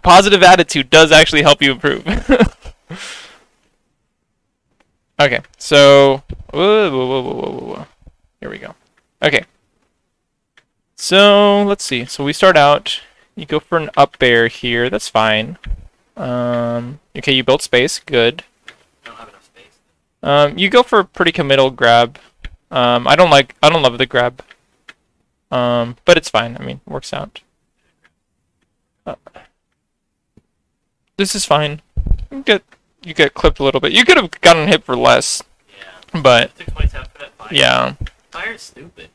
a positive attitude does actually help you improve. okay, so whoa, whoa, whoa, whoa, whoa, whoa. Here we go. Okay. So let's see. So we start out. You go for an up bear here. That's fine. Um, okay, you built space. Good. Um, you go for a pretty committal grab. Um, I don't like. I don't love the grab. Um, but it's fine. I mean, works out. Uh, this is fine. You get you get clipped a little bit. You could have gotten hit for less, Yeah. but Six points out for that fire. yeah. Fire is stupid.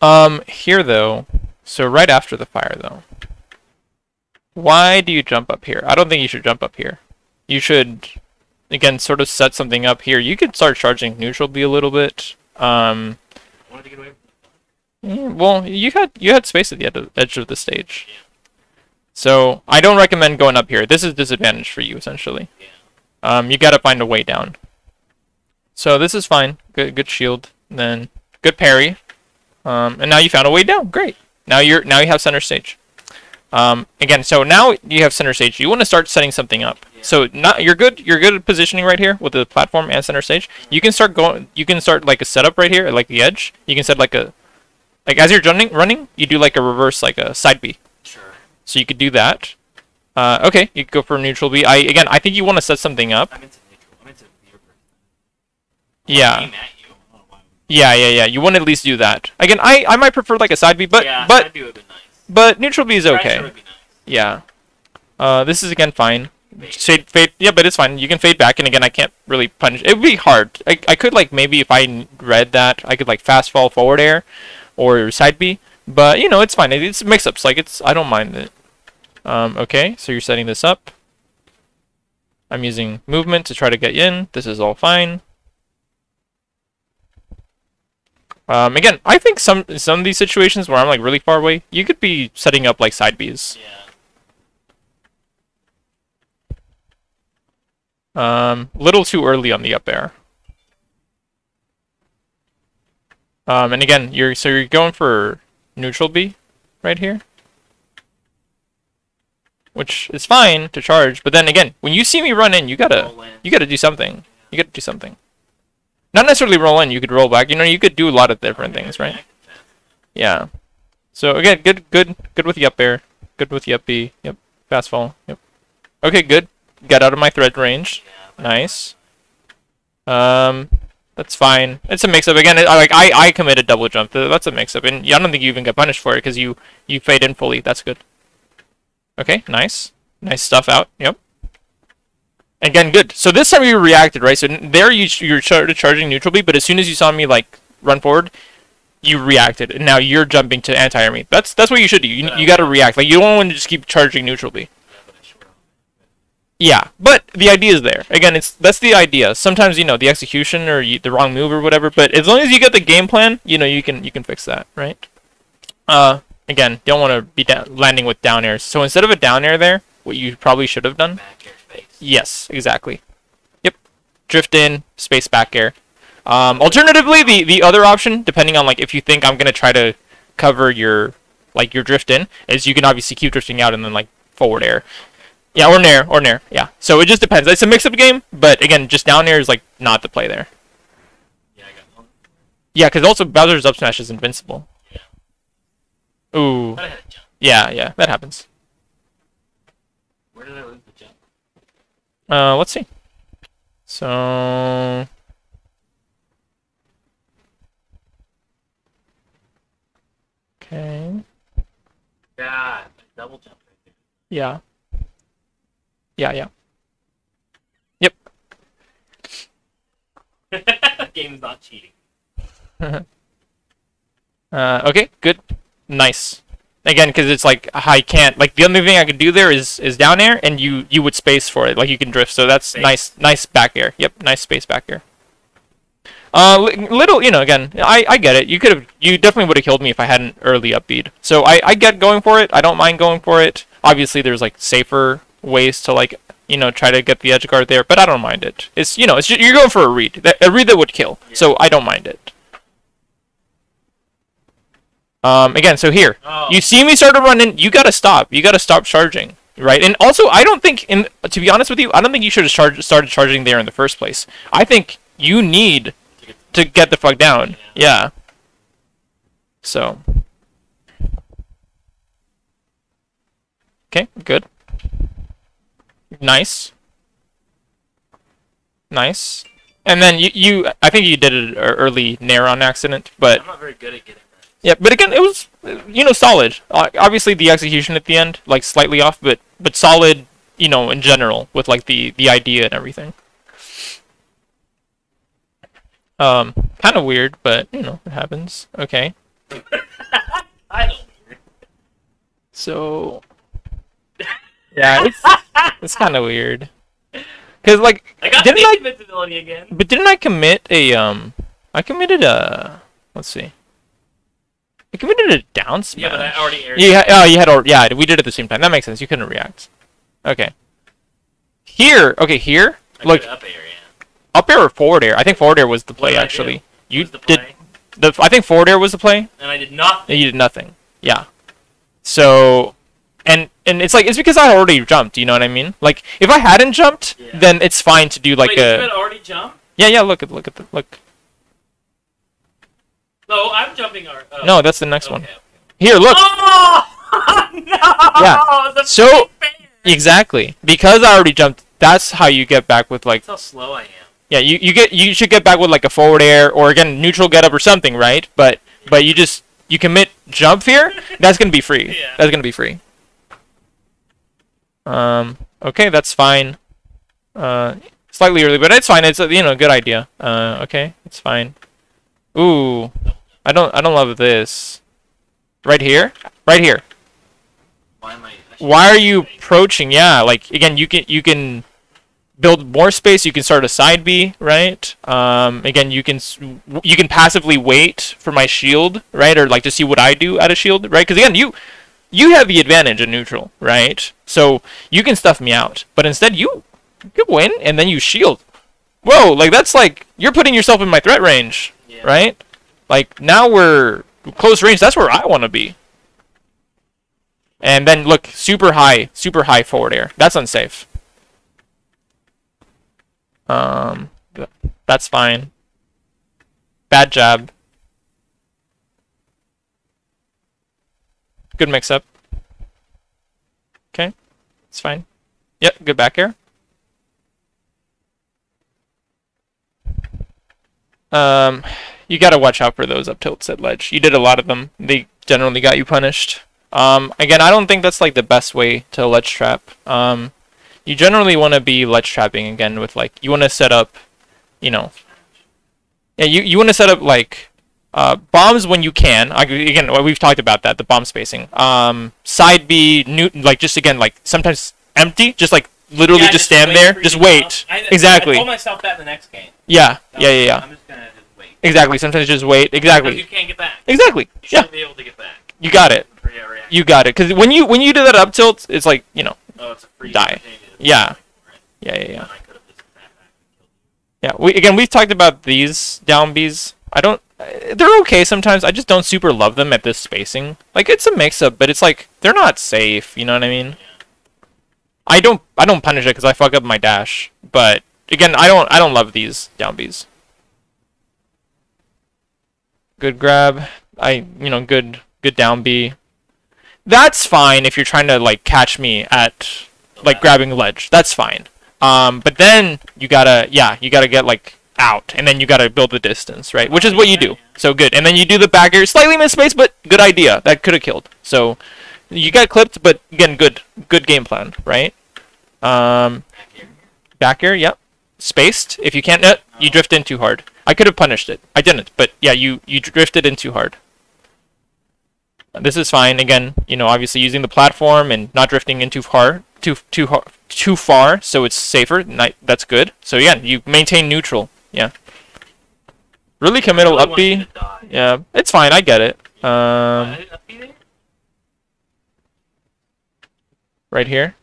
Um, here though, so right after the fire though, why do you jump up here? I don't think you should jump up here. You should, again, sort of set something up here. You could start charging neutral B a little bit. Um, I wanted to get away from yeah, well, you had you had space at the ed- edge of the stage, so I don't recommend going up here. This is disadvantage for you essentially. Yeah. Um, you gotta find a way down. So this is fine. Good, good shield. Then good parry. Um, and now you found a way down. Great. Now you're now you have center stage. Um, again, so now you have center stage. You want to start setting something up. Yeah. So not you're good. You're good at positioning right here with the platform and center stage. You can start going. You can start like a setup right here, like the edge. You can set like a like as you're running, running, you do like a reverse, like a side B. So you could do that. Uh, okay, you could go for a neutral B. I again, I think you want to set something up. I'm into neutral. I'm into. Yeah. Aim at you. I don't know why. Yeah, yeah, yeah. You want to at least do that. Again, I, I might prefer like a side B, but yeah, but be nice. but neutral B is okay. nice. Yeah. Uh, this is again fine. Fade. Fade. Yeah, but it's fine. You can fade back, and again, I can't really punish. It would be hard. I, I could like maybe if I read that, I could like fast fall forward air, or side B. But you know, it's fine. It, it's mix-ups. Like it's I don't mind it. Um, okay, so you're setting this up. I'm using movement to try to get in. This is all fine. Um, again, I think some some of these situations where I'm like really far away, you could be setting up like side Bs. Yeah. Um, little too early on the up air. Um, and again, you're so you're going for neutral B right here, which is fine to charge. But then again, when you see me run in, you gotta in. you gotta do something. You gotta do something. Not necessarily roll in. You could roll back. You know, you could do a lot of different things, right? Yeah. So again, good, good, good with the up air. Good with the up B. Yep. Fast fall. Yep. Okay, good. Got out of my threat range. Nice. Um, that's fine. It's a mix-up again. I like I I committed double jump. That's a mix-up, and I don't think you even got punished for it because you you fade in fully. That's good. Okay, nice, nice stuff out. Yep. Again, good. So this time you reacted, right? So there you ch- you started charging neutral B, but as soon as you saw me like run forward, you reacted, and now you're jumping to anti-air me. That's that's what you should do. You you got to react. Like you don't want to just keep charging neutral B. Yeah, but Yeah, but the idea is there. Again, it's that's the idea. Sometimes you know the execution or you, the wrong move or whatever, but as long as you get the game plan, you know you can you can fix that, right? Uh, again, don't want to be landing with down airs. So instead of a down air there, what you probably should have done, Back air space. yes, exactly. Yep, drift in, space back air. Um, alternatively, the the other option, depending on like if you think I'm gonna try to cover your like your drift in, is you can obviously keep drifting out and then like forward air. Yeah, or nair, or nair. Yeah. So it just depends. It's a mix-up game, but again, just down air is like not the play there. Yeah, I got one. Yeah, because also Bowser's up smash is invincible. Yeah. Ooh. But I had a jump. Yeah, yeah, that happens. Where did I lose the jump? Uh, let's see. So okay. I double jump right Yeah. Yeah, yeah. there. Game's not cheating. Uh, okay, good, nice. Again, because it's like I can't like the only thing I could do there is is down air, and you you would space for it, like you can drift. So that's Space. nice, nice back air. Yep, nice space back air. Uh, li- little, you know, again, I I get it. You could have, you definitely would have killed me if I hadn't early upbeat. So I I get going for it. I don't mind going for it. Obviously, there's like safer ways to like you know try to get the edge guard there, but I don't mind it. It's you know it's ju- you're going for a read, a read that would kill. So I don't mind it. Um, again, so here, Oh. you see me start to run in, you gotta stop. You gotta stop charging. right? And also, I don't think, in to be honest with you, I don't think you should have charged, started charging there in the first place. I think you need To get the fuck down. Yeah. So. Okay, good. Nice. Nice. And then you, you I think you did an early nair on accident, but I'm not very good at getting. Yeah, but again, it was you know solid. Obviously, the execution at the end like slightly off, but but solid. You know, in general, with like the the idea and everything. Um, kind of weird, but you know, it happens. Okay, so yeah, it's it's kind of weird. Cause like, I got didn't I? But didn't I commit a um? I committed a. Let's see. I did a down smash. Yeah, but I already aired. You ha- oh, you had al- yeah, we did it at the same time. That makes sense. You couldn't react. Okay. Here, okay, here. I Look, up air, yeah. up air or forward air? I think forward air was the What play do? actually. You the did the. I think forward air was the play. and I did not. and You did nothing. Yeah. So, and and it's like it's because I already jumped. You know what I mean? Like if I hadn't jumped, Yeah. then it's fine to do like Wait, did you a. had already jump? Yeah, yeah. Look at look at the look. No, I'm jumping. Or, oh. No, that's the next one. Here, look. Oh no! Yeah. The So-. Exactly. Because I already jumped. That's how you get back with like That's how slow I am. Yeah, you, you get you should get back with like a forward air or again neutral get up or something, right? But but you just you commit jump here, that's gonna be free. Yeah. That's gonna be free. Um okay, that's fine. Uh slightly early, but it's fine. It's a you know, a good idea. Uh okay, it's fine. Ooh. I don't I don't love this. Right here? Right here. Why am I? Why are you approaching? Yeah, like again, you can you can build more space. You can start a side B, right? Um, again, you can you can passively wait for my shield, right, or like to see what I do at a shield, right? Because again, you you have the advantage in neutral, right? So you can stuff me out, but instead you you win and then you shield. Whoa, like that's like you're putting yourself in my threat range, Yeah. right? Like now we're close range. That's where I want to be. And then look, super high, super high forward air. That's unsafe. Um, that's fine. Bad jab. Good mix up. Okay, it's fine. Yep, good back air. Um, you gotta watch out for those up tilts at ledge. You did a lot of them. They generally got you punished. Um, again, I don't think that's like the best way to ledge trap. Um, you generally want to be ledge trapping again with like you want to set up, you know. Yeah, you you want to set up like uh, bombs when you can. I, again, we've talked about that, the bomb spacing. Um, side B, new, like just again like sometimes empty, just like literally Yeah, just stand there, just wait. I, Exactly. I told myself that in the next game. Yeah, That yeah, yeah, yeah. I'm just wait. Exactly. Sometimes just wait. Because Exactly. you can't get back. Exactly. You Yeah, shouldn't be able to get back. you got it. Your. You got it. Because when you when you do that up tilt, it's like you know, Oh, it's a free Die. Yeah. fight for it. yeah, yeah, yeah. And I could have just sat back and killed Yeah, we again we've talked about these down Bs. I don't. uh, They're okay sometimes. I just don't super love them at this spacing. Like it's a mix up, but it's like they're not safe. You know what I mean? Yeah. I don't. I don't punish it because I fuck up my dash. But again, I don't. I don't love these down Bs. Good grab. I you know good good down B. That's fine if you're trying to like catch me at like grabbing ledge. That's fine. Um, but then you gotta, yeah, you gotta get like out, and then you gotta build the distance, right? Which is what you do. So good. And then you do the back air, slightly misspaced, but good idea. That could have killed. So you got clipped, but again, good, good game plan, right? Um, Back air, yep. Spaced. If you can't, uh, you drift in too hard. I could have punished it. I didn't, but yeah, you you drifted in too hard. This is fine. Again, you know, obviously using the platform and not drifting in too far, too too too far, so it's safer. That's good. So yeah, you maintain neutral. Yeah. Really committal up B. want you to die. Yeah, it's fine. I get it. Um, up B there? right here.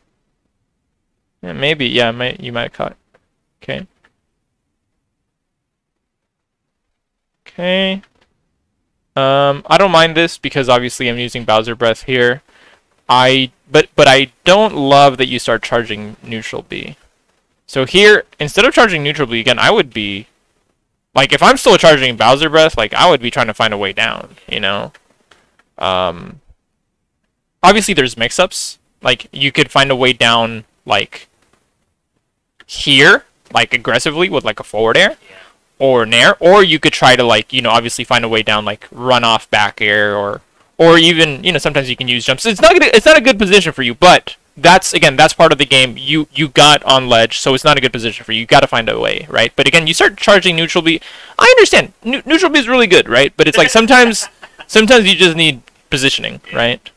Yeah, maybe. Yeah, might you might have caught. Okay. Okay. Um, I don't mind this because obviously I'm using Bowser Breath here. I but but I don't love that you start charging neutral B. So here, instead of charging neutral B again, I would be like if I'm still charging Bowser Breath, like I would be trying to find a way down, you know. Um, obviously there's mix-ups. Like you could find a way down like here, like aggressively with like a forward air. Or nair, or you could try to like you know obviously find a way down like run off back air or or even you know sometimes you can use jumps. It's not gonna, it's not a good position for you, but that's again that's part of the game. You you got on ledge, so it's not a good position for you. You got to find a way, right? But again, you start charging neutral B. I understand Nu- neutral B is really good, right? But it's like sometimes sometimes you just need positioning, right?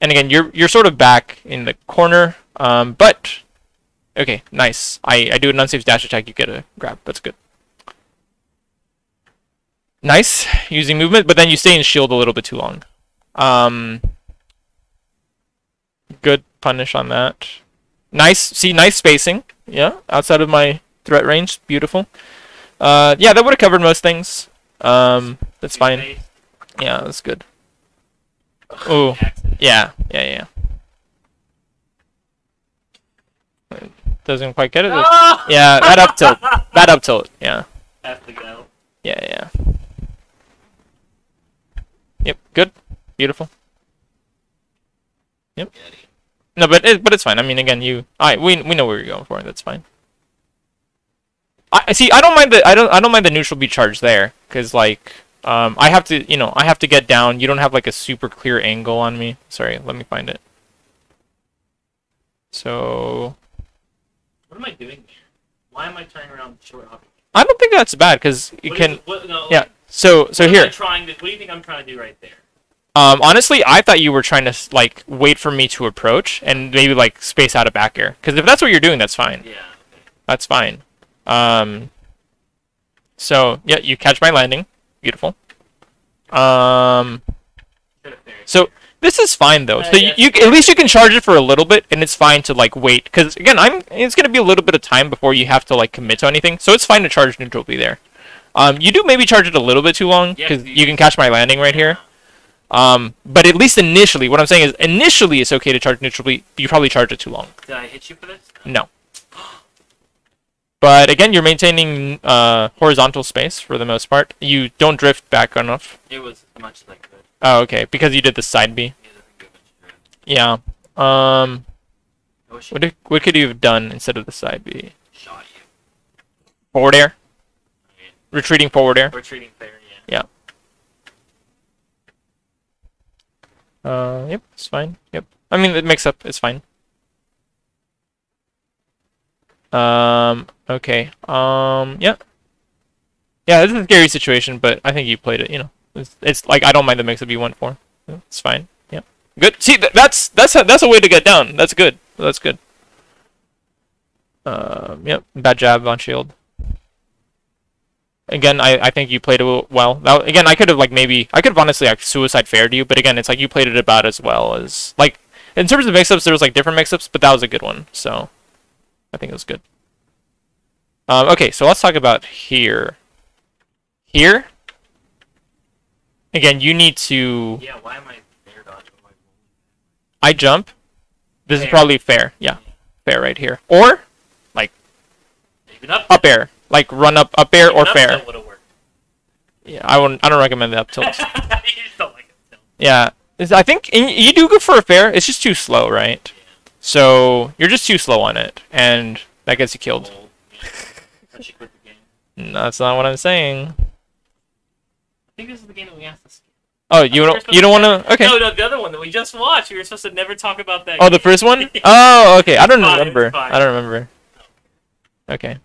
And again, you're you're sort of back in the corner, um, but okay, nice. I I do an unsafe dash attack. You get a grab. That's good. Nice using movement, but then you stay in shield a little bit too long. Um, good punish on that. Nice. See, nice spacing. Yeah, outside of my threat range. Beautiful. Uh, yeah, that would have covered most things. Um, that's fine. Yeah, that's good. Oh, yeah, yeah, yeah. Doesn't quite get it. Ah! Yeah, that up tilt. That up tilt. Yeah, Has to go. yeah, yeah. Yep, good, beautiful. Yep. No, but it, but it's fine. I mean, again, you, I we we know where you're going for. That's fine. I I see. I don't mind the I don't I don't mind the neutral B charged there because like um I have to you know I have to get down. You don't have like a super clear angle on me. Sorry, let me find it. So What am I doing here? Why am I turning around short hop? I don't think that's bad because you What can what, no, yeah. So so I here, trying to, what do you think I'm trying to do right there? um honestly, I thought you were trying to like wait for me to approach and maybe like space out a back air. Because if that's what you're doing, that's fine. Yeah. That's fine. Um. So yeah, you catch my landing. Beautiful. Um. Should have fared. So this is fine though. Uh, So you, yes. you at least you can charge it for a little bit, and it's fine to like wait. Because again, I'm it's gonna be a little bit of time before you have to like commit to anything. So it's fine to charge neutral B there. Um, you do maybe charge it a little bit too long because 'cause you- can catch my landing right here. Um, but at least initially, what I'm saying is initially it's okay to charge neutral B. You probably charge it too long. Did I hit you for this? No. But again, you're maintaining uh, horizontal space for the most part. You don't drift back enough. It was much could. Oh, okay, because you did the side B. It doesn't give much drift. Yeah. Um, what did, what could you have done instead of the side B? shot you. Forward air, retreating forward air. we're treating yeah. Uh, yep, it's fine. Yep. I mean, it makes up. It's fine. Um. Okay. Um. Yeah. Yeah, this is a scary situation, but I think you played it. You know, it's, it's like I don't mind the mix-up you went for. It's fine. Yeah. Good. See, th- that's that's a, that's a way to get down. That's good. That's good. Um. Yep. Bad jab on shield. Again, I, I think you played it well. Now, again, I could have like maybe I could have honestly like suicide fared you, but again, it's like you played it about as well as like in terms of mix-ups, there was like different mix-ups, but that was a good one. So I think it was good. Um, okay, so let's talk about here. Here. Again, you need to. Yeah, why am I fair dodge? I jump. This is probably fair. Yeah, fair right here. Or like Even up, up air, like run up up air or up fair. tilt would've worked. Yeah, I wouldn't. I don't recommend the up tilt. you just don't like. Yeah, It's- I think you do go for a fair. It's just too slow, right? So you're just too slow on it, and that gets you killed. Yeah. Thought the game. No, That's not what I'm saying. I think this is the game that we asked. Oh, you don't you don't want to? Okay. No, no, the other one that we just watched. We were supposed to never talk about that. Oh, the first one? Oh, okay. I don't fine, remember. I don't remember. Okay.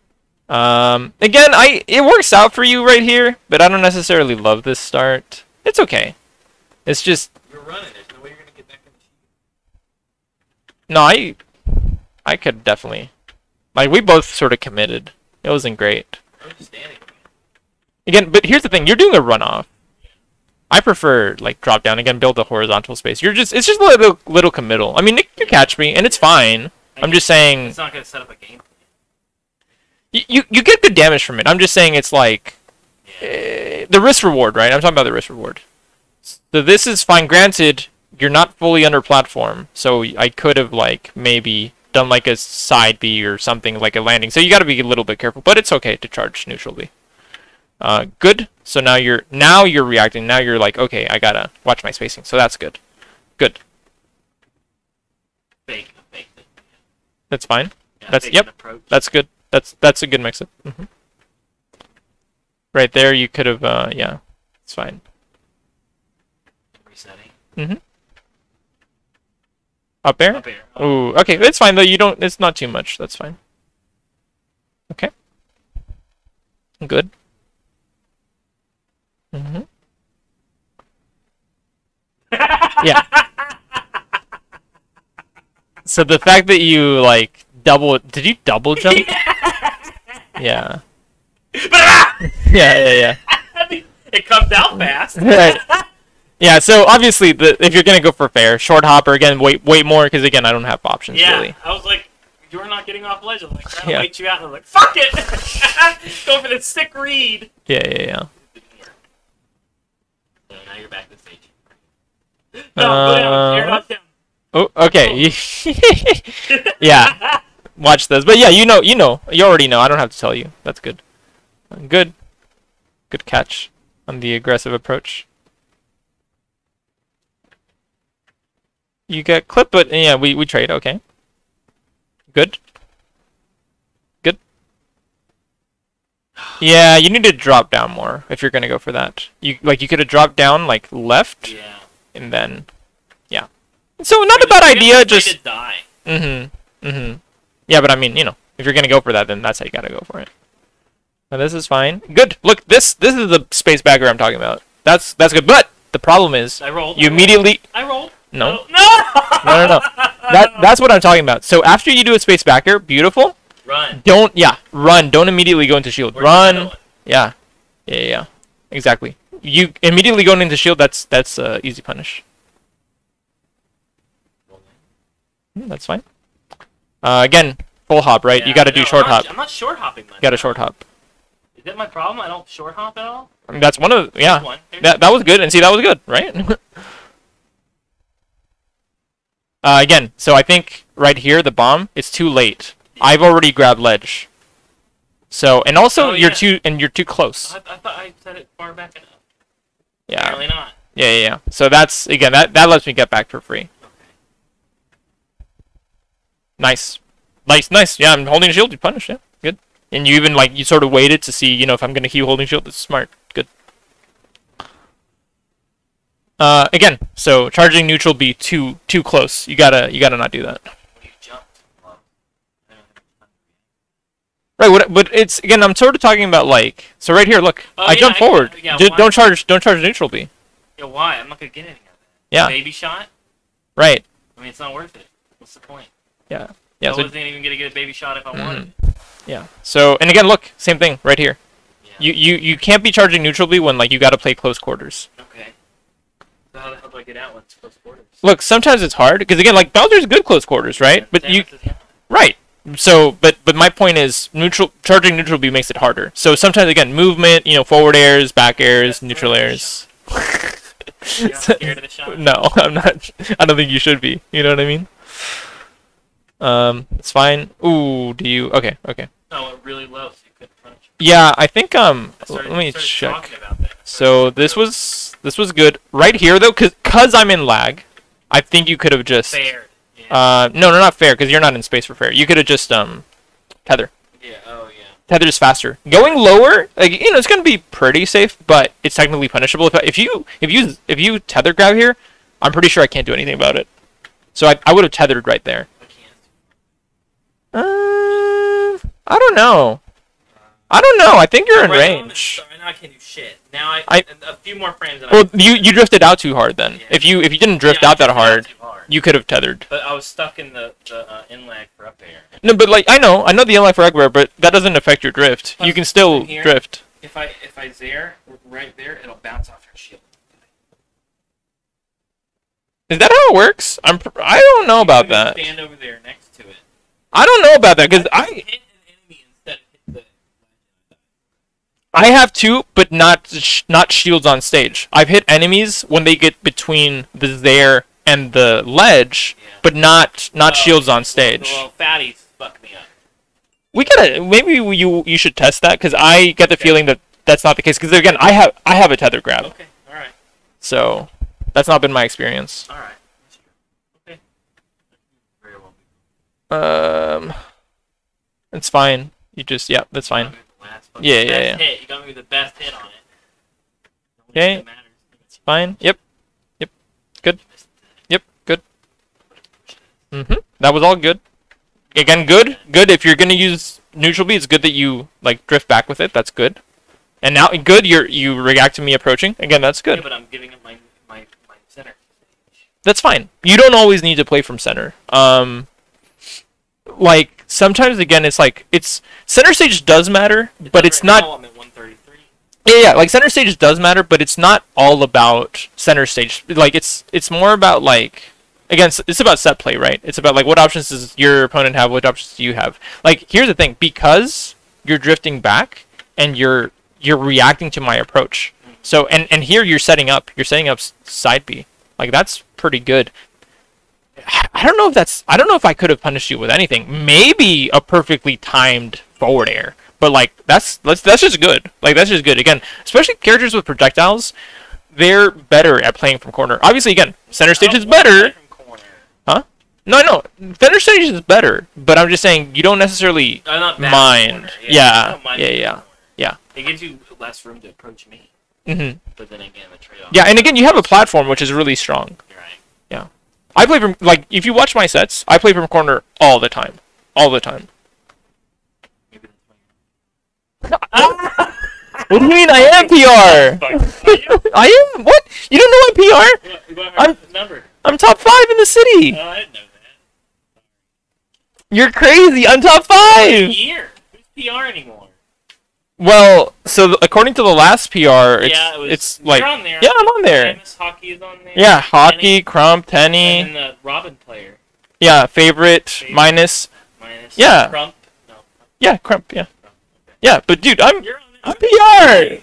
Um, again, I it works out for you right here, but I don't necessarily love this start. It's okay. It's just You're running. There's no way you're gonna get back in the no, I I could definitely like we both sort of committed. It wasn't great. I was just standing. Again, but here's the thing: you're doing a runoff. I prefer like drop down again, build a horizontal space. You're just it's just a little little committal. I mean, you you catch me, and it's fine. I'm just saying It's not gonna set up a game. you you, you get good damage from it. I'm just saying it's like Yeah. uh, the risk reward, right? I'm talking about the risk reward. So this is fine. Granted, you're not fully under platform, so I could have like maybe done like a side B or something like a landing. So you got to be a little bit careful, but it's okay to charge neutral B. Uh, good. So now you're now you're reacting. Now you're like, okay, I gotta watch my spacing. So that's good. Good. Fake, fake. it. That's fine. Yeah, That's- yep. That's good. That's that's a good mix-up. hmm Right there, you could have. Uh, yeah, it's fine. Resetting. Mm-hmm. Up there. Up here. Ooh, okay, it's fine though. You don't. It's not too much. That's fine. Okay. Good. Mhm. yeah. So the fact that you like double, did you double jump? yeah. yeah, yeah, yeah. it comes out fast. Yeah, so obviously, the, if you're gonna go for fair, short hopper again, wait, wait more because again, I don't have options Yeah, really. I was like, you're not getting off ledge. I'm like trying to Yeah. wait you out, and I'm like, fuck it, go for the sick read. Yeah, yeah, yeah. Didn't work. So now you're back to stage. No, go down. You're Uh, not down. Oh, okay. yeah, watch this. But yeah, you know, you know, you already know. I don't have to tell you. That's good. Good. Good catch on the aggressive approach. You get clip, but yeah, we we trade. Okay. Good. Yeah, you need to drop down more if you're gonna go for that. You like you could have dropped down like left Yeah. and then yeah. So not a bad idea. Just die. Mm-hmm. Mm-hmm. Yeah, but I mean, you know, if you're gonna go for that, then that's how you gotta go for it. Now this is fine. Good. Look, this this is the space bagger I'm talking about. That's that's good. But the problem is, I rolled. you I rolled, immediately I rolled. no No. No. no no no. That that's what I'm talking about. So after you do a space backer, beautiful. Run. Don't yeah run. Don't immediately go into shield. Other Run. Yeah. Yeah yeah. yeah. Exactly. You immediately going into shield. That's that's uh, easy punish. Hmm, That's fine. Uh, again, full hop, right? you got to do short I'm not, hop. I'm not short hopping much. You got to short hop. Is that my problem? I don't short hop at all. I mean, that's one of the, yeah. One. That that was good, and see that was good, right? uh, again, so I think right here the bomb it's too late. I've already grabbed ledge. So and also Oh, you're yeah. too and you're too close. I, I thought I said it far back enough. Yeah, Apparently not. yeah, yeah. yeah. So that's again that that lets me get back for free. Nice, nice, nice. Yeah, I'm holding shield. You punish. Yeah, good. And you even like you sort of waited to see you know if I'm gonna keep holding shield. That's smart. Good. Uh, again, so charging neutral B too too close. You gotta you gotta not do that. When you jumped. Well, I don't have time. Right, what, but it's again. I'm sort of talking about like so. Right here, look. Oh, I yeah, jump I- forward. yeah, why- don't charge. Don't charge neutral B. Yeah, why? I'm not gonna get anything out of that. Yeah. Baby shot? Right. I mean, it's not worth it. What's the point? Yeah. Yeah. I So wasn't even gonna get a baby shot if I mm. wanted. yeah. So and again, look. Same thing right here. Yeah. You you you can't be charging neutral B when like you got to play close quarters. Okay. So how the hell do I get out when it's close quarters? Look, sometimes it's hard because again, like Bowser's good close quarters, right? But you right. So, but but my point is neutral charging neutral B makes it harder. So sometimes again, movement, you know, forward airs, back airs, neutral airs. You're not scared of the shot? No, I'm not. I don't think you should be. You know what I mean? Um, it's fine. Ooh, do you? Okay, okay. It really low, so you couldn't punch. Yeah, I think um. I started, let me check. talking about that. So this was this was good right here though, cause cause I'm in lag. I think you could have just fair. Uh no no not fair because you're not in space for fair. You could have just um tether. yeah. Oh yeah. Tether's faster. Going lower, like you know, it's gonna be pretty safe, but it's technically punishable. If, if you if you if you tether grab here, I'm pretty sure I can't do anything about it. So I I would have tethered right there. I can't. Uh, I don't know. I don't know. I think you're in Right range. Now I can't do shit. Now I, I- a few more frames. And Well, you you drifted out too hard then. Yeah. If you if you didn't drift yeah, out that drifted hard, too hard. You could have tethered. But I was stuck in the the uh, in lag for up air. No, but like I know, I know the end lag for up air, but that doesn't affect your drift. Plus, You can still here- drift. If I if I zair right there, it'll bounce off your shield. Is that how it works? I'm. pr- I don't know about You can that. Stand over there next to it. I don't know about that because I an enemy instead of hit the. I have two, but not sh- not shields on stage. I've hit enemies when they get between the there and the ledge, Yeah. but not not shields on stage. Well, fatties fuck me up. We gotta maybe you you should test that because I get the Okay. feeling that that's not the case. Because again, I have I have a tether grab, Okay, all right, so that's not been my experience. all right. Okay. Very well. Um, it's fine. You just yeah, that's fine. me with the last fucking Yeah, yeah, yeah. Hit. You got me the best hit on it. Okay. It's fine. Yep. Good. Yep. Good. Mhm. That was all good. Again, good. Good. If you're gonna use neutral B, it's good that you like drift back with it. That's good. And now, good. You're you react to me approaching. Again, that's Yeah, good. but I'm giving it my my my center. That's fine. You don't always need to play from center. Um, like sometimes again, it's like it's center stage does matter, but it's Right not Now I'm at 133. Yeah, yeah, like center stage does matter, but it's not all about center stage. Like it's it's more about like again, it's- about set play, right? It's about like what options does your opponent have, what options do you have. Like here's the thing, because you're drifting back and you're you're reacting to my approach. So and and here you're setting up, you're setting up side B. Like that's pretty good. I don't know if that's I don't know if I could have punished you with anything. Maybe a perfectly timed forward air. But like that's that's that's just good. Like that's just good. Again, especially characters with projectiles, they're better at playing from corner. Obviously, again, center stage is better. No, no, center stage is better. But I'm just saying you don't necessarily. Uh, Mind. corner. Yeah, mind yeah, yeah, yeah. It gives you less room to approach me, Mm-hmm. but then again, the trade-off. Yeah, and again, you have a platform which is really strong. You're right. Yeah, I play from like if you watch my sets, I play from corner all the time, all the time. What do you mean I am PR? I am what? You don't know I'm PR? What, what I'm- number? I'm top five in the city. Oh, I didn't know that. You're crazy. I'm top five. Year. Who's PR anymore? Well, so according to the last PR, it's yeah, it was, it's like you're on there. yeah, I'm on there. Famous hockey is on there. Yeah, hockey, Crump, Tenny. And the Robin player Yeah, favorite Favorite. minus. minus. Yeah. Crump. No. Yeah, Crump. Yeah, Crump. Okay. yeah. But dude, I'm You're on there. I'm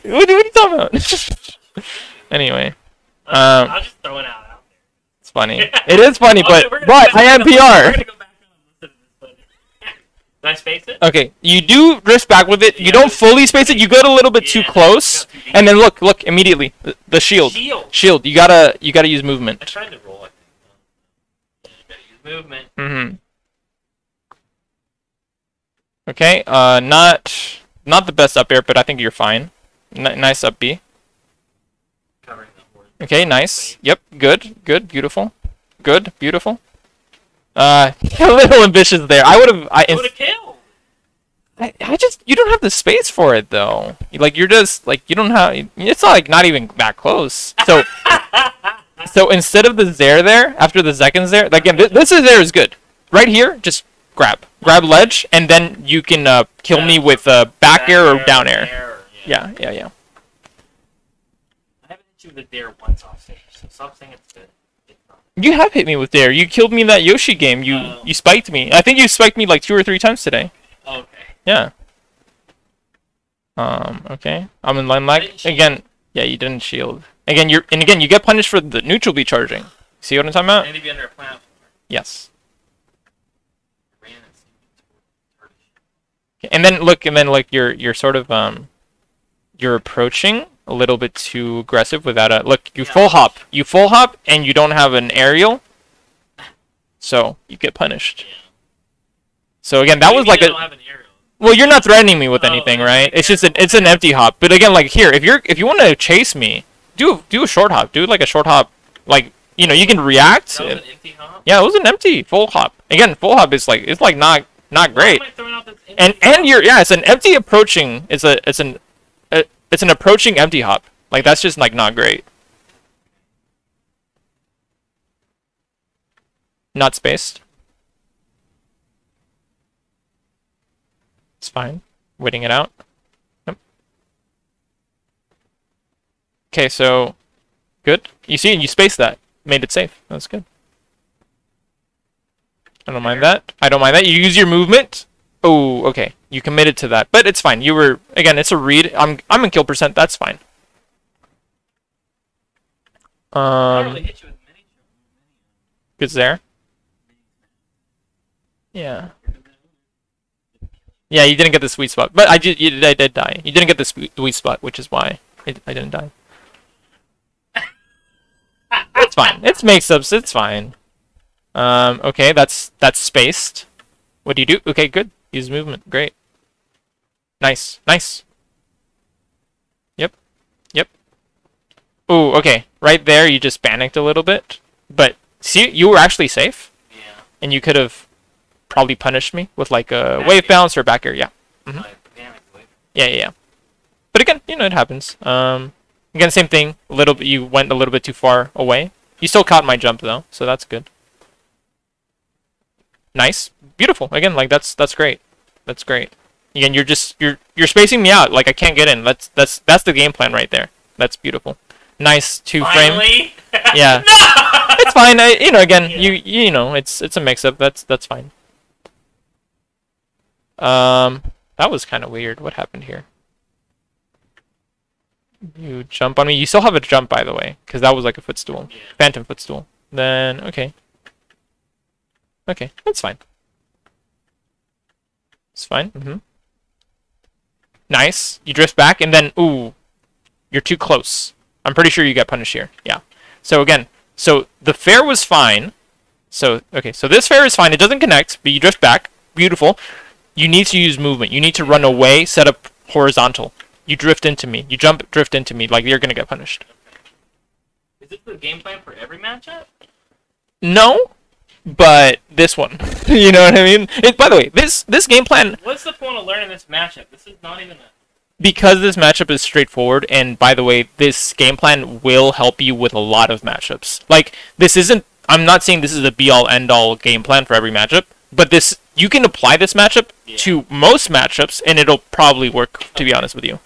PR. What, what are you talking about? anyway, um, I'm just throwing out out it's funny. It is funny, but but I am PR. gonna go back and listen to this, but- Did I space it? Okay, you do drift back with it. You Yeah, don't fully space it. You go a little bit too Yeah, close, too deep. and then look, look immediately. The, shield, Shield. shield. You gotta you gotta use movement. I movement. tried to roll. I think. Yeah, you gotta use movement. Mm-hmm. Okay, uh, not not the best up air, but I think you're fine. N- nice up B. Okay, nice. Yep, good, good, beautiful, good, beautiful. Uh, a little ambitious there. I would have. I, Would have killed. I, I just you don't have the space for it though. Like you're just like you don't have. It's not like not even that close. So so instead of the zair there after the second there, like again, this is there is good. Right here, just grab, grab ledge, and then you can uh, kill me with uh, back air or down air. Yeah, yeah, yeah. I haven't hit you with a dair once off stage, so stop saying it's good. You have hit me with dair. You killed me in that Yoshi game. You Oh. you spiked me. I think you spiked me like two or three times today. Okay. Yeah. Um. Okay. I'm in line I lag again. Yeah, you didn't shield. Again, you're and again you get punished for the neutral B charging. See what I'm talking I about? need to be under a platform. Yes. And seemed to- Okay, And then look, and then like you're you're sort of um, you're approaching a little bit too aggressive without a look. You Yeah. full hop. You full hop, and you don't have an aerial. So you get punished. Yeah. So again, that was like a don't have an arrow? Well, you're not threatening me with Oh, anything, okay. right? It's just an, it's an empty hop. But again, like here, if you're if you want to chase me, do do a short hop. Do like a short hop. Like you know, you can react. That was an empty hop. Yeah, it was an empty full hop. Again, full hop is like it's like not not great. Why am I throwing out this empty And hop? and you're yeah, it's an empty approaching. It's a it's an it's an approaching empty hop. Like that's just like not great. Not spaced. It's fine. Waiting it out. Yep. Okay, so good. You see, you spaced that. Made it safe. That's good. I don't mind that. I don't mind that. You use your movement. Oh, okay. You committed to that, but it's fine. You were again. It's a read. I'm I'm in kill percent. That's fine. Um. really hit you with mini Good there. Yeah. Yeah, you didn't get the sweet spot, but I did. You. I did die. You didn't get the sweet spot, which is why I, I didn't die. it's fine. It's mix-ups. It's fine. Um. Okay. That's that's spaced. What do you do? Okay. Good. Use movement. Great. Nice. Nice. Yep. Yep. Ooh. Okay. Right there, you just panicked a little bit, but see, you were actually safe, Yeah. and you could have probably punished me with like a Back wave air. bounce or back air. Yeah. It, wait. Yeah, yeah, yeah. But again, you know, it happens. Um, again, same thing. A little bit, you went a little bit too far away. You still caught my jump though, so that's good. Nice, beautiful. Again, like that's that's great. That's great. Again, you're just you're you're spacing me out. Like I can't get in. That's that's that's the game plan right there. That's beautiful. Nice two frame. Finally. Yeah. no! It's fine. I, you know, again, Yeah. you you know, it's it's a mix up. That's that's fine. Um, that was kind of weird. What happened here? You jump on me. You still have a jump, by the way, because that was like a footstool, Yeah. phantom footstool. Then okay, okay, that's fine. It's fine. Mm-hmm. Nice. You drift back, and then ooh, you're too close. I'm pretty sure you get punished here. Yeah. So again, so the fair was fine. So okay, so this fair is fine. It doesn't connect, but you drift back. Beautiful. You need to use movement. You need to run away, set up horizontal. You drift into me. You jump, drift into me. Like you're gonna get punished. Is this the game plan for every matchup? No, but this one. you know what I mean? It, by the way, this this game plan What's the point of learning this matchup? This is not even a. because this matchup is straightforward and by the way this game plan will help you with a lot of matchups like this isn't i'm not saying this is a be all end all game plan for every matchup but this you can apply this matchup Yeah. to most matchups and it'll probably work to be honest with you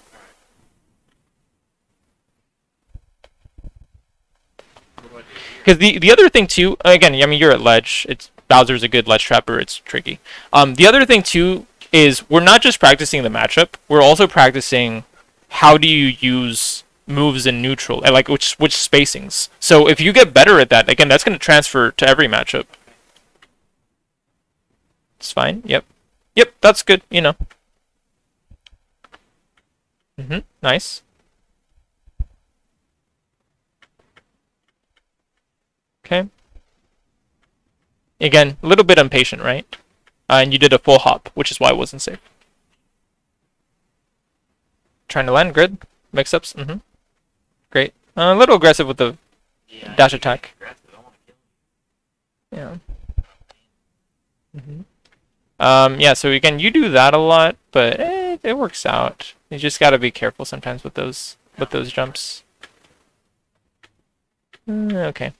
What do I do? Because the the other thing too again i mean you're at ledge. It's bowser's a good ledge trapper. It's tricky. Um the other thing too is we're not just practicing the matchup. We're also practicing how do you use moves in neutral and like which which spacings. So if you get better at that again that's going to transfer to every matchup. It's fine. Yep. Yep that's good you know. Mhm nice okay again a little bit impatient right uh, and you did a full hop which is why it wasn't safe trying to land grid mix-ups mm-hmm great uh, a little aggressive with the Yeah, Dash need to get attack. aggressive. I wanna kill Yeah. hmm Um, yeah, so again, you do that a lot, but eh, it works out. You just gotta be careful sometimes with those with those jumps. Mm, okay.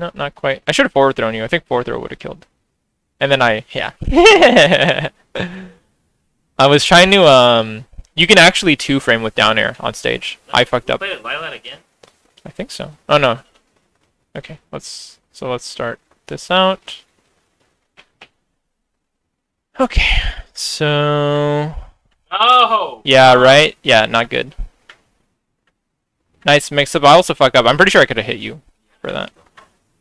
No, not quite. I should have forward thrown you. I think forward throw would have killed. And then I, yeah. I was trying to, um, you can actually two frame with down air on stage. I fucked up. Play it Lylat again? I think so. Oh no. Okay, let's so let's start this out. Okay. So Oh! yeah, right? Yeah, not good. Nice mix up. I also fuck up. I'm pretty sure I could have hit you for that.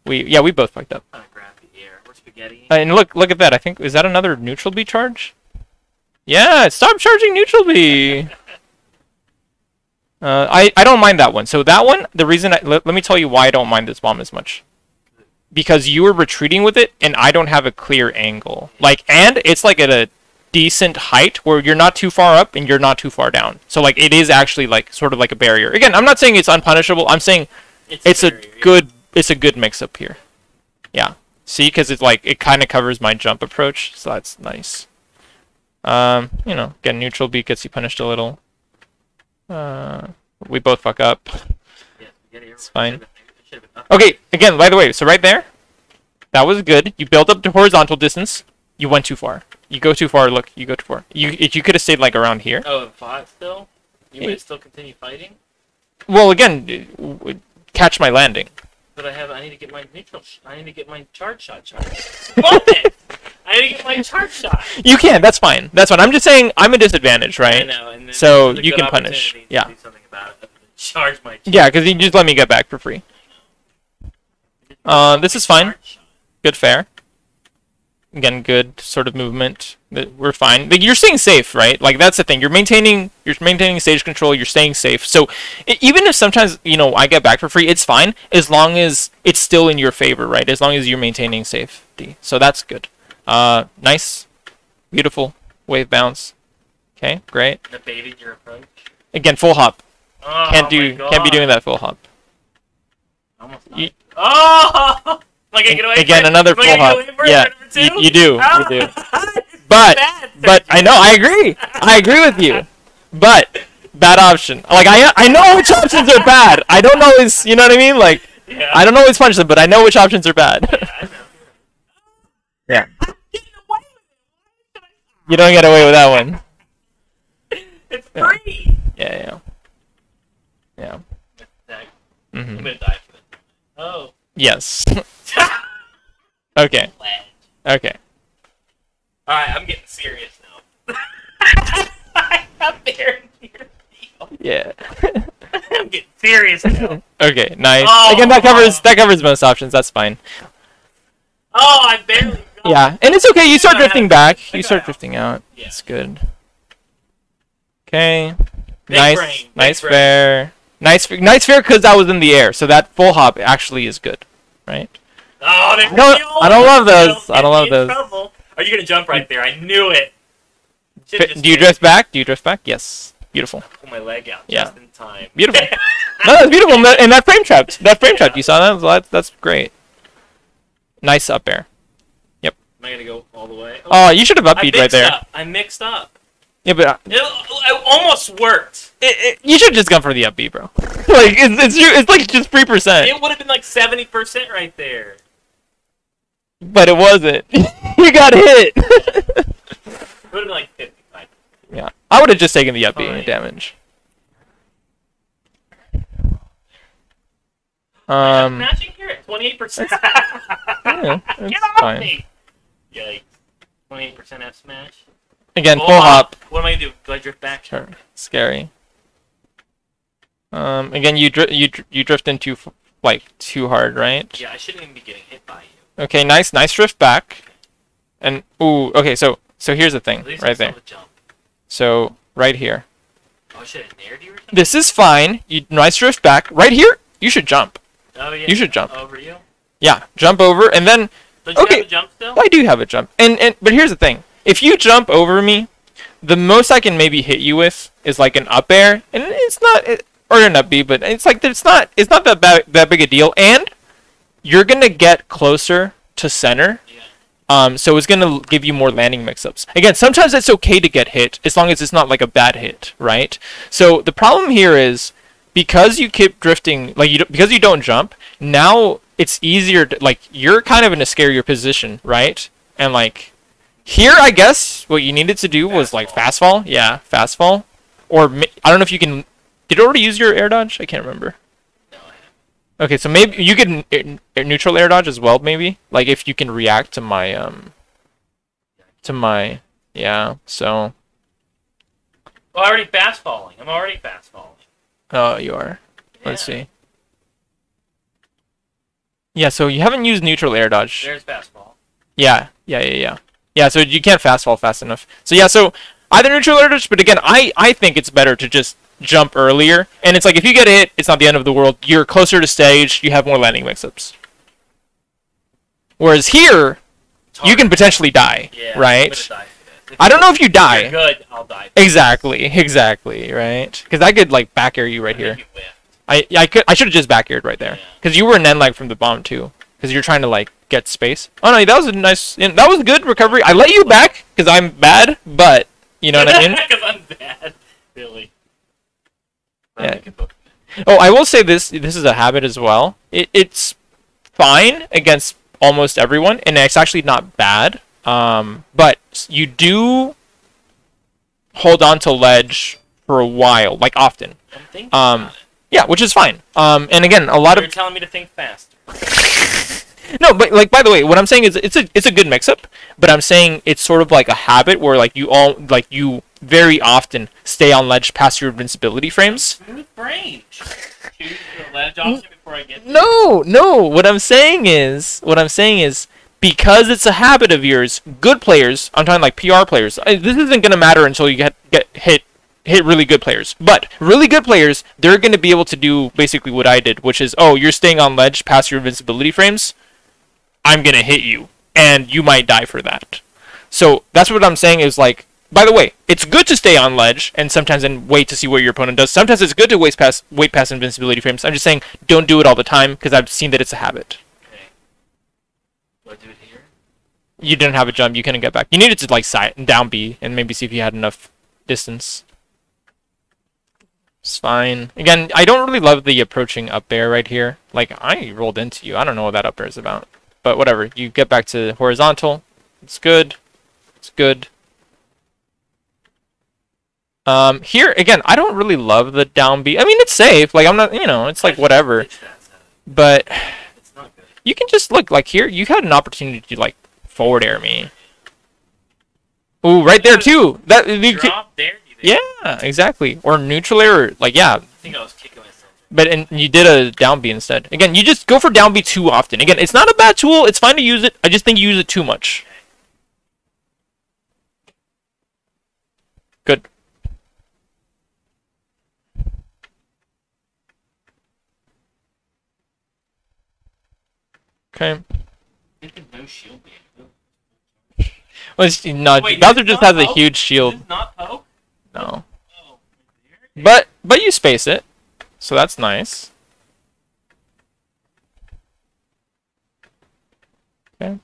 We yeah, we both fucked up. Grab the air. We're spaghetti. Uh, and look look at that. I think is that another neutral B charge? Yeah, stop charging neutral B. Uh, I, I don't mind that one. So that one, the reason I, let, let me tell you why I don't mind this bomb as much. Because you were retreating with it, and I don't have a clear angle. Like, and it's like at a decent height where you're not too far up and you're not too far down. So like, it is actually like sort of like a barrier. Again, I'm not saying it's unpunishable. I'm saying it's a barrier, yeah. good it's a good mix up here. Yeah. See, because it's like it kind of covers my jump approach, so that's nice. Um, you know, again, neutral beat gets you punished a little. Uh, we both fuck up. Yeah, It's fine. Should've been- should've been up. Okay, again, by the way, so right there, that was good. You built up to horizontal distance. You went too far. You go too far. Look, you go too far. You if you could have stayed like around here. Oh, and fought still? You Yeah. would still continue fighting? Well, again, catch my landing. But I have. I need to get my neutral. Sh- I need to get my charge shot charged. It! I need to get my charge shot. You can. That's fine. That's fine. I'm just saying I'm a disadvantage, right? I know. And So you can punish. Yeah. Do something about it. other than Charge my. Yeah, because you just let me get back for free. Uh, this is fine. Good fair. Again, good sort of movement. That We're fine. Like, you're staying safe, right? Like that's the thing. You're maintaining you're maintaining stage control. You're staying safe. So even if sometimes you know I get back for free, it's fine as long as it's still in your favor, right? As long as you're maintaining safety. So that's good. Uh, nice, beautiful wave bounce. Okay, great. Debated your approach. Again, full hop. Oh, Can't do can't be doing that full hop. Almost You- Oh! Am I gonna get away Again, for another Am I full hop. get away for it Yeah, two? you- you do, you do. But but I know I agree. I agree with you. But bad option. Like I I know which options are bad. I don't always you know what I mean? Like Yeah. I don't always punch them, but I know which options are bad. Yeah. Getting away with it. You don't get away with that one. It's Yeah. free. Yeah, yeah. Yeah. Zach, hmm I'm gonna die for this. Oh. Yes. okay. Okay. All right, I'm getting serious now. I'm very Yeah. I'm getting serious now. okay, nice. Oh. Again, that covers that covers most options. That's fine. Oh, I barely. got Yeah, and it's okay. You start drifting back. You start out. drifting out. Yeah. It's good. Okay. Big nice, brain, nice brain. fair. Nice, nice fair because I was in the air. So that full hop actually is good, right? Oh, they I don't- I don't love those. I don't love those. Trouble. Are you gonna jump right there? I knew it. Just Do you drift back? Do you drift back? Yes. Beautiful. Pull my leg out Yeah. just in time. Beautiful. No, that's beautiful. And that, and that frame trap. That frame trap. You saw that? That- That's great. Nice up air. Yep. Am I gonna go all the way? Oh, you should have I upbeat right there. Up. I mixed up. Yeah, but uh, It, it almost worked. it, it, you should have just gone for the up B, bro. like it's it's, it's like just three percent, It would have been like seventy percent right there. But it wasn't. you got hit. It would have been like fifty-five. yeah, I would have just taken the up B Fine. damage. Um, matching here at twenty-eight percent. yeah, it's Get off fine. me! Yikes! Twenty-eight percent F smash. Again, Full full hop. What am I gonna do? Do I drift back? Sure. Scary. Um, again, you dri- you dr- you drift into f- like too hard, right? Yeah, I shouldn't even be getting hit by you. Okay, nice, nice drift back. And ooh, okay, so so here's the thing, At least I right there. So right here, Oh, I should have naired you or this is fine. You nice drift back. Right here, you should jump. Oh yeah. you should jump. over you. Yeah, jump over, and then Don't you Okay. have a jump still? I do have a jump. And and but here's the thing: if you jump over me, the most I can maybe hit you with is like an up air, and it's not it, or an up B, but it's like it's not it's not that bad, that big a deal, and you're gonna get closer to center. Yeah. Um, so it's gonna give you more landing mix-ups. Again, sometimes it's okay to get hit as long as it's not like a bad hit, right? So the problem here is because you keep drifting, like you because you don't jump. Now it's easier to like you're kind of in a scarier position, right? And like here, I guess what you needed to do was like fast fall, yeah, fast fall, or I don't know if you can. Did you already use your air dodge? I can't remember. No, I haven't. Okay, so maybe you could n- n- neutral air dodge as well, maybe. Like if you can react to my um to my yeah. So Well, I'm already fast falling. I'm already fast falling. oh, you are. Let's see. Yeah, so you haven't used neutral air dodge. There's fast fall. Yeah, yeah, yeah, yeah. Yeah, so you can't fast fall fast enough. So yeah, so either neutral air dodge, but again, I I think it's better to just jump earlier. And it's like if you get hit, it's not the end of the world. You're closer to stage. You have more landing mix-ups. Whereas here, you can potentially die, Yeah, right? die. I don't know if you If die. you're good, I'll die. Exactly, exactly, right? Because I could like back air you right I here. you. I I could I should have just back aired right there. Yeah. Because you were an end lag from the bomb too. Because you're trying to like get space. Oh no, that was a nice. That was a good recovery. I let you back because I'm bad, but you know what I mean. Because I'm bad. Really. Yeah. You can book. Oh, I will say this. This is a habit as well. It, it's fine against almost everyone, and it's actually not bad. Um, but you do hold on to ledge for a while, like often. I'm thinking Um. Yeah, which is fine. Um, and again, a lot of You're of telling me to think fast. no, but like by the way, what I'm saying is it's a it's a good mix up, but I'm saying it's sort of like a habit where like you all like you very often stay on ledge past your invincibility frames. Smooth brain. Choose the ledge option mm. before I get there. No, no. What I'm saying is, what I'm saying is, because it's a habit of yours, good players. I'm talking like PR players. This isn't gonna matter until you get get hit hit really good players. But really good players, they're gonna be able to do basically what I did, which is, oh, you're staying on ledge past your invincibility frames. I'm gonna hit you, and you might die for that. So that's what I'm saying is like. By the way, it's good to stay on ledge and sometimes and wait to see what your opponent does. Sometimes it's good to wait past wait past invincibility frames. I'm just saying don't do it all the time because I've seen that it's a habit. Okay. Do I do it here? You didn't have a jump. You couldn't get back. You needed to like side and down B and maybe see if you had enough distance. It's fine. Again, I don't really love the approaching up air right here. Like I rolled into you. I don't know what that up air is about. But whatever. You get back to horizontal. It's good. It's good. Um, here again, I don't really love the down B. I mean, it's safe. Like I'm not, you know, it's like whatever. Pitch that setup. But It's not good. you can just look like here. You had an opportunity to like forward air me. Ooh, right there too. That you could, there, yeah, exactly. Or neutral air, like yeah. I think I was kicking myself. But and you did a down B instead. Again, you just go for down B too often. Again, it's not a bad tool. It's fine to use it. I just think you use it too much. Good. Okay. Well, no, Wait, Bowser just has not a huge shield. poke? No. Oh. But but you space it, so that's nice. Okay.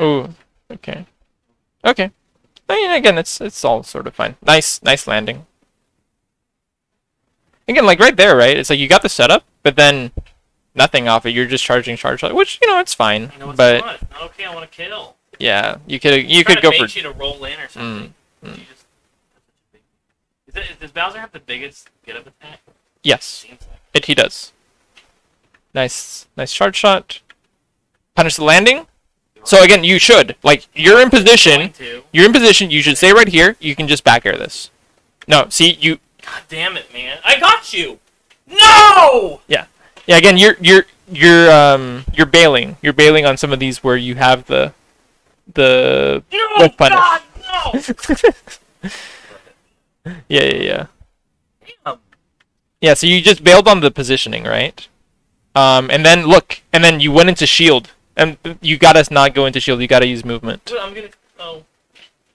Ooh. Okay. Okay. I mean, again, it's it's all sort of fine. Nice, nice landing. Again, like right there, right? It's like you got the setup, but then nothing off it. You're just charging charge, shot, which you know it's fine. You know what's but not? Okay. I want to kill. yeah, you could you could go for you to roll in or something. Mm, mm. Just, that's such a big- Is it, does Bowser have the biggest get up attack? yes. Like. It he does. Nice, nice charge shot. Punish the landing. So again, you should like you're in position. You're in position. You should stay right here. You can just back air this. No, see you. God damn it, man! I got you. No. Yeah, Yeah. again, you're you're you're um you're bailing. You're bailing on some of these where you have the the No. God, no. yeah yeah yeah Damn. yeah. So you just bailed on the positioning, right? Um, and then look, and then you went into shield, and you got us not go into shield. You gotta use movement. Dude, I'm gonna. Oh,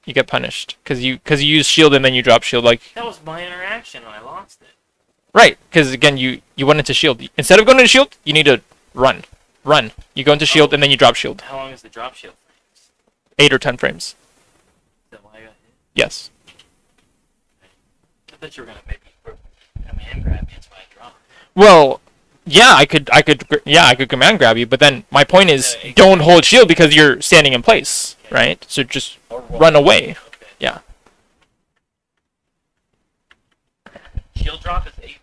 you get punished because you because you use shield and then you drop shield like that was my interaction and I lost it. Right because again you you went into shield instead of going into shield you need to run run you go into shield oh. and then you drop shield How long is the drop shield eight or ten frames Is that why I got hit? yes I thought you were gonna maybe command grab me. That's why I dropped. well yeah I could I could yeah I could command grab you but then my point is don't hold shield because you're standing in place right so just run away Okay. yeah Shield drop is eight.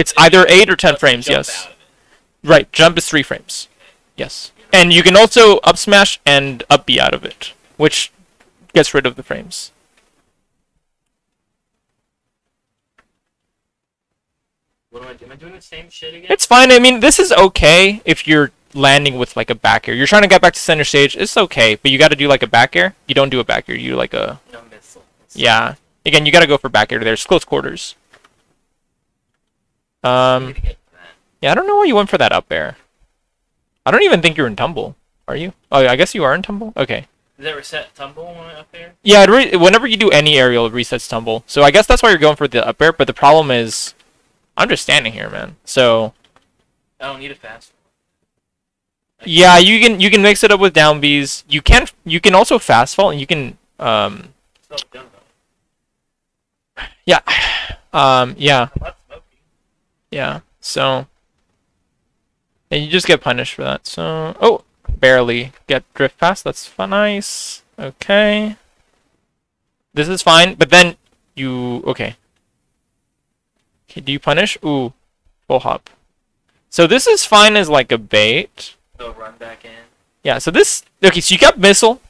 It's either eight or ten frames yes out of it. right jump is three frames yes and you can also up smash and up B out of it which gets rid of the frames What am I doing? Am I doing the same shit again? It's fine. I mean, this is okay if you're landing with like a back air. You're trying to get back to center stage. It's okay, but you got to do like a back air. You don't do a back air. You do like a no missile. Yeah. Again, you got to go for back air. There's close quarters. Um, need to get to that. yeah, I don't know why you went for that up air. I don't even think you're in tumble. Are you? Oh, I guess you are in tumble. Okay. Does that reset tumble when up there? Yeah, it re- whenever you do any aerial, it resets tumble. So I guess that's why you're going for the up air. But the problem is, I'm just standing here, man. So I don't need a fast. Yeah, you can you can mix it up with down Bs. You can you can also fast fall and you can um Still done yeah um yeah I'm not smoking. Yeah so and you just get punished for that. So oh barely get drift past. That's fun, nice. Okay, this is fine. But then you okay. Okay, do you punish? Ooh, full hop. So this is fine as like a bait. So run back in. Yeah, so this okay, so you got missile,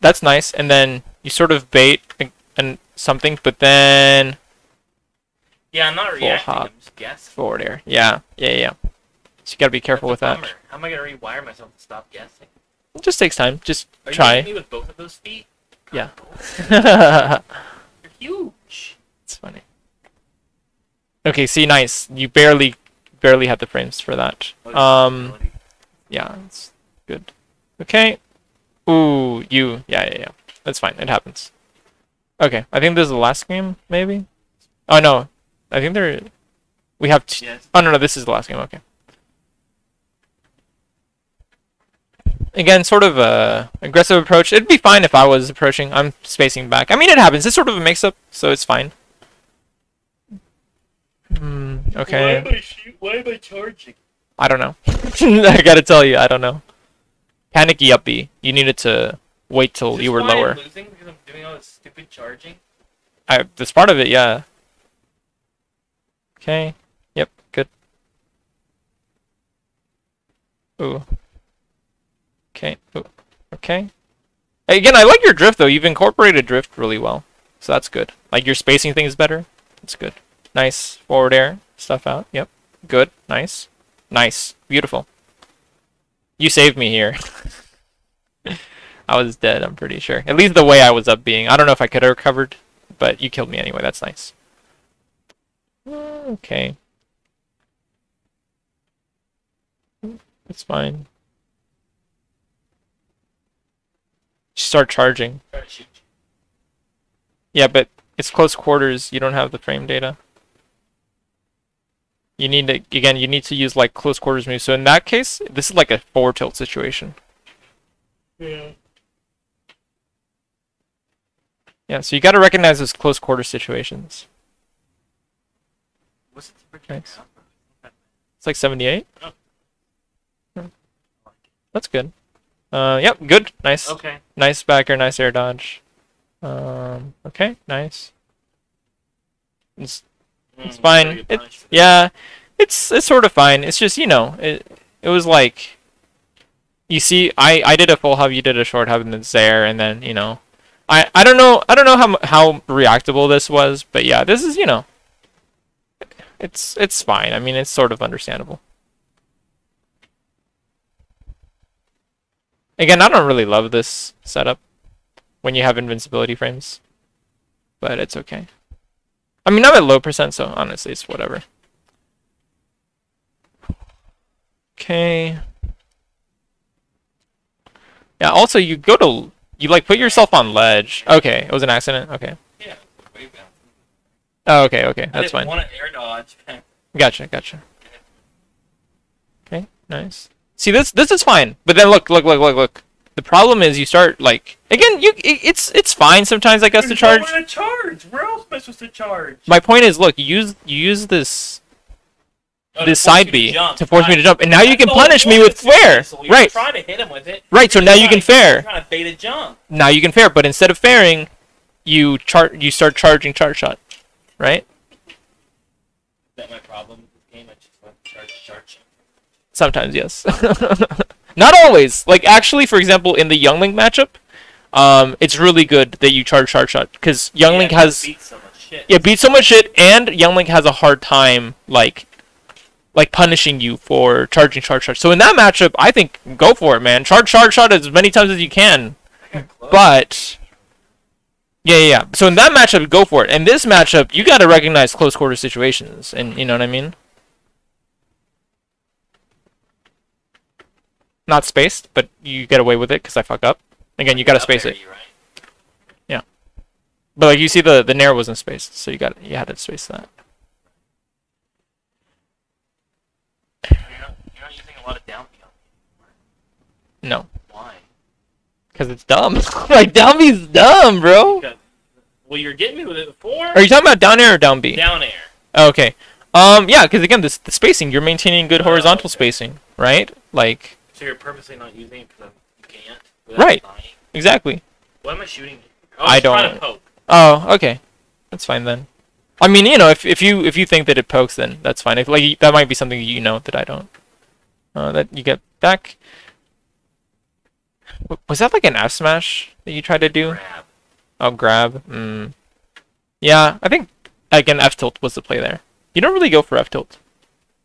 that's nice. And then you sort of bait and, and something, but then Yeah, I'm not reacting. hop. I'm just guessing. forward air. Yeah, yeah, yeah. So you gotta be careful with That's a that. bummer. How am I gonna rewire myself to stop guessing? It just takes time. Just Are you try. hitting me with both of those feet? Yeah. God, it's You're huge. It's funny. Okay, see, nice. You barely, barely had the frames for that. Um, yeah, it's good. Okay. Ooh, you. Yeah, yeah, yeah. That's fine. It happens. Okay, I think this is the last game, maybe. Oh no, I think there. We have. T- Yes. Oh no, no, this is the last game. Okay. Again, sort of a aggressive approach. It'd be fine if I was approaching. I'm spacing back. I mean, it happens. It's sort of a mix-up, so it's fine. Hmm. Okay. Why am I shoot? Why am I charging? I don't know. I gotta tell you, I don't know. Panicky uppy. You needed to wait till you were lower. losing because I'm doing all this stupid charging. I, that's part of it, yeah. Okay. Yep, good. Ooh. Okay. Ooh. Okay. Again, I like your drift though. You've incorporated drift really well. So that's good. Like your spacing thing is better. That's good. Nice. Forward air. Stuff out. Yep. Good. Nice. Nice. Beautiful. You saved me here. I was dead, I'm pretty sure. At least the way I was up being. I don't know if I could have recovered, but you killed me anyway. That's nice. Okay. It's fine. Start charging. Try to shoot you. Yeah, but it's close quarters. You don't have the frame data. You need to again. You need to use like close quarters moves. So in that case, this is like a forward tilt situation. Yeah. Yeah. So you got to recognize those close quarter situations. Nice. It's like 78. Oh. That's good. Uh, yep, good. Nice. Okay. Nice back air, nice air dodge. Um, okay, nice. It's, It's Mm, fine. gotta It- punished for that. yeah, it's it's sort of fine. It's just you know, it it was like, you see, I I did a full hop, you did a short hop, and then there, and then you know, I I don't know I don't know how how reactable this was, but yeah, this is you know, it's it's fine. I mean, it's sort of understandable. Again, I don't really love this setup when you have invincibility frames, but it's okay. I mean, I'm at low percent, so honestly, it's whatever. Okay. Yeah, also, you go to... You, like, put yourself on ledge. Okay, it was an accident? Okay. Yeah. Way back. Oh, okay, okay, I that's fine. want to air dodge. Gotcha, gotcha. Okay, nice. See, this this is fine, but then look, look, look, look, look. The problem is you start like again. You it, it's it's fine sometimes, I guess, to charge. nowhere to charge. Where else am I supposed to charge? My point is, look, you use you use this Oh, this to side me B jump. to force me to jump, and now you can punish me with fair. the flare. missile. You're Right, trying to hit him with it. right. So now you can fair. Trying to bait a jump. Now you can fair, but instead of fairing, you chart you start charging charge shot, right? Is that my problem with this game? I just want to charge, charge. Sometimes, yes. Not always. Like actually, for example, in the Young Link matchup, um, it's really good that you charge charge shot because Young Link yeah, has beat so much shit. yeah beats so much shit, and Young Link has a hard time like like punishing you for charging charge shot. So in that matchup, I think go for it, man. Charge charge shot as many times as you can. I got close. But yeah, yeah, yeah. So in that matchup, go for it. In this matchup, you got to recognize close quarter situations, and you know what I mean. Not spaced, but you get away with it because I fuck up. Again, you got to space it. right. But like you see, the the nair wasn't spaced, so you got you had to space that. You're not, you're not using a lot of down No? Because it's dumb. like down is dumb, bro. Well, you're getting me with it before. Are you talking about down air or down B? down air? Oh, okay. Um, yeah, because again, this the spacing, you're maintaining good Oh, horizontal okay. spacing, right? Like So you're purposely not using it because you can't. Right. exactly. What am I shooting? Oh, I don't- to poke. Oh, okay. That's fine then. I mean, you know, if if you if you think that it pokes, then that's fine. If like that might be something you know that I don't. Uh, that you get back. Was that like an F smash that you tried to do? Grab. Oh, grab. Mm. Yeah, I think again F tilt was the play there. You don't really go for F tilt.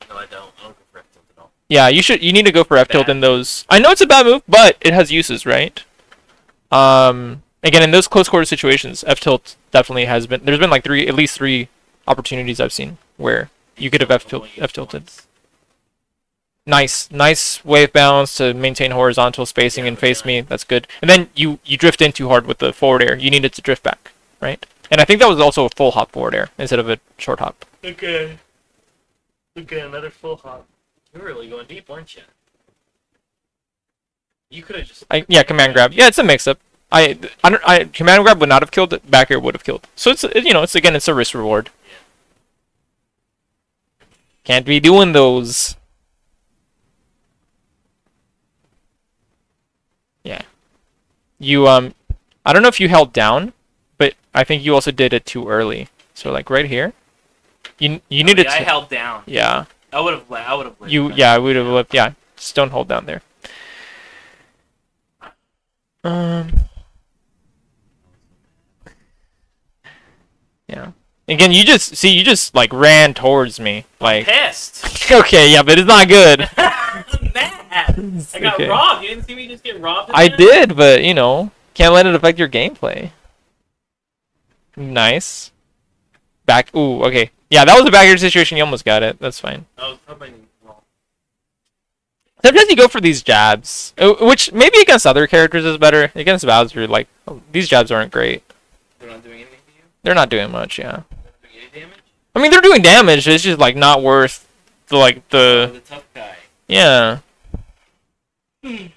No, I don't. I don't go for F tilt at all. Yeah, you should. You need to go for F tilt in those. I know it's a bad move, but it has uses, right? Um, again, in those close quarter situations, F tilt definitely has been. There's been like three, at least three opportunities I've seen where you could have F tilt, F tilted. Nice, nice wave bounce to maintain horizontal spacing Yeah, and face yeah. me. That's good. And then you you drift in too hard with the forward air. You needed to drift back, right? And I think that was also a full hop forward air instead of a short hop. Okay. Okay, another full hop. You were really going deep, weren't you? You could have just. I, yeah, command grab. Yeah, it's a mix-up. I, I don't. I command grab would not have killed. Back air would have killed. So it's you know it's again it's a risk reward. Can't be doing those. Yeah. You um, I don't know if you held down, but I think you also did it too early. So like right here, you you needed yeah, I to. held down. Yeah. I would have. I would have. You yeah, I would have lived. Yeah, just don't hold down there. Um. Yeah. Again, you just see you just like ran towards me. Like Pissed. okay, yeah, but it's not good. I'm. I got Okay. robbed. You didn't see me just get robbed. I again? did, but you know, can't let it affect your gameplay. Nice. Back. Ooh, okay. Yeah, that was a back air situation. You almost got it. That's fine. I was probably wrong. Sometimes you go for these jabs, uh, which maybe against other characters is better. Against Bowser, like oh, these jabs aren't great. They're not doing anything to you. They're not doing much. Yeah. Doing. I mean, they're doing damage. It's just like not worth the like Oh, the the tough guy. yeah. I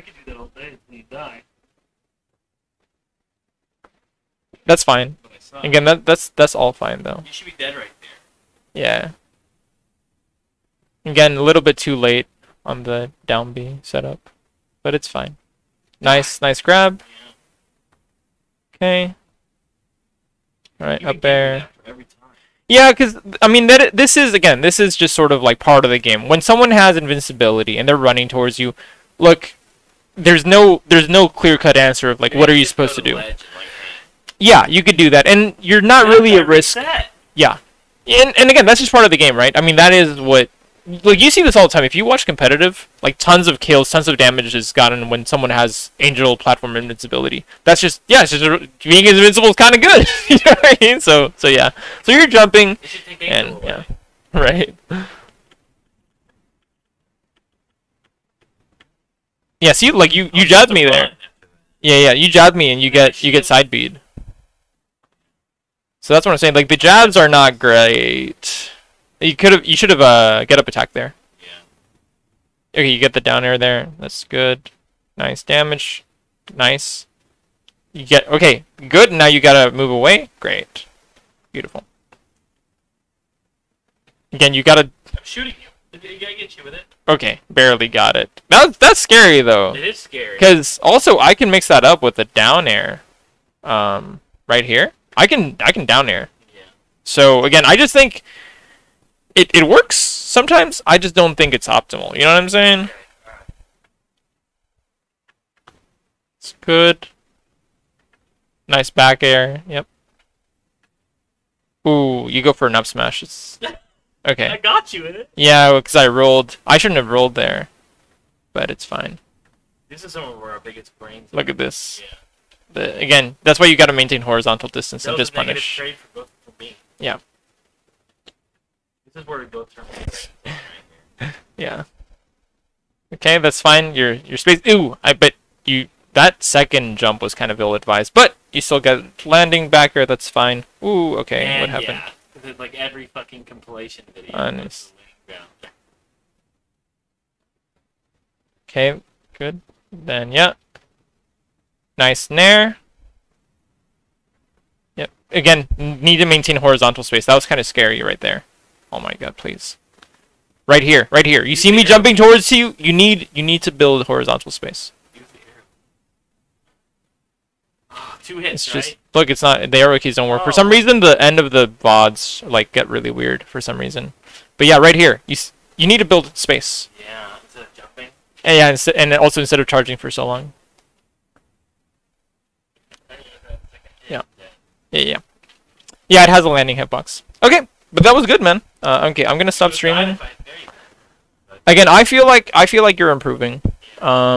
could do that all day until you die. That's fine. But I suck. Again, that that's that's all fine though. You should be dead right there. Yeah. Again, a little bit too late on the down B setup, but it's fine. Nice, nice grab. Yeah. Okay. All right, You up can give me there. Yeah, because I mean that this is again this is just sort of like part of the game. When someone has invincibility and they're running towards you, look, there's no there's no clear cut answer of like what are you supposed to do. like, Yeah, you could do that, and you're not really at risk. Yeah, and and again that's just part of the game, right? I mean that is what like you see this all the time. If you watch competitive, like tons of kills, tons of damage is gotten when someone has angel platform invincibility. That's just yeah, it's just being invincible is kind of good. you know what I mean? So so yeah, so you're jumping. And, yeah. Right. Yeah, see, like you, you I'll jabbed me there. Yeah, yeah, you jabbed me and you get you get side bead. So that's what I'm saying. Like the jabs are not great. You could have, you should have uh get up attack there. Yeah. Okay, you get the down air there. That's good. Nice damage. Nice. You get okay, good. Now you gotta move away. Great, beautiful. Again, you gotta I'm shooting you. You gotta get you with it. Okay, barely got it. That, that's scary though, It is scary. because also I can mix that up with the down air, um, right here. I can I can down air. Yeah. So again, I just think it it works sometimes. I just don't think it's optimal. You know what I'm saying? It's good. Nice back air. Yep. Ooh, you go for an up smash. It's Okay. I got you in it. Yeah, because I rolled. I shouldn't have rolled there, but it's fine. This is some of our biggest brains. Look at this. Yeah. The, again, that's why you got to maintain horizontal distance That and was just a negative punish. trade for both for me. Yeah. This is where we both turn right. Yeah. Okay, that's fine. Your your space. Ooh, I bet you that second jump was kind of ill advised, but you still get landing back here. That's fine. Ooh, okay. and what happened? Yeah, it- like every fucking compilation video. Nice. the landing ground. Okay, good. Then yeah. Nice nair. Yep. Again, need to maintain horizontal space. That was kind of scary right there. Oh my god, please. Right here, right here. You see me jumping towards you? You need you need to build horizontal space. Ah, Two hits, It's right? just look, it's not the arrow keys don't work. For Oh. some reason the end of the VODs like get really weird for some reason. But yeah, right here. You you need to build space. Yeah, instead of jumping. And yeah, and also instead of charging for so long. Yeah. Yeah, yeah. Yeah, it has a landing hitbox. Okay, but that was good, man. Uh, okay, I'm gonna stop streaming. Again, I feel like I feel like you're improving. Um,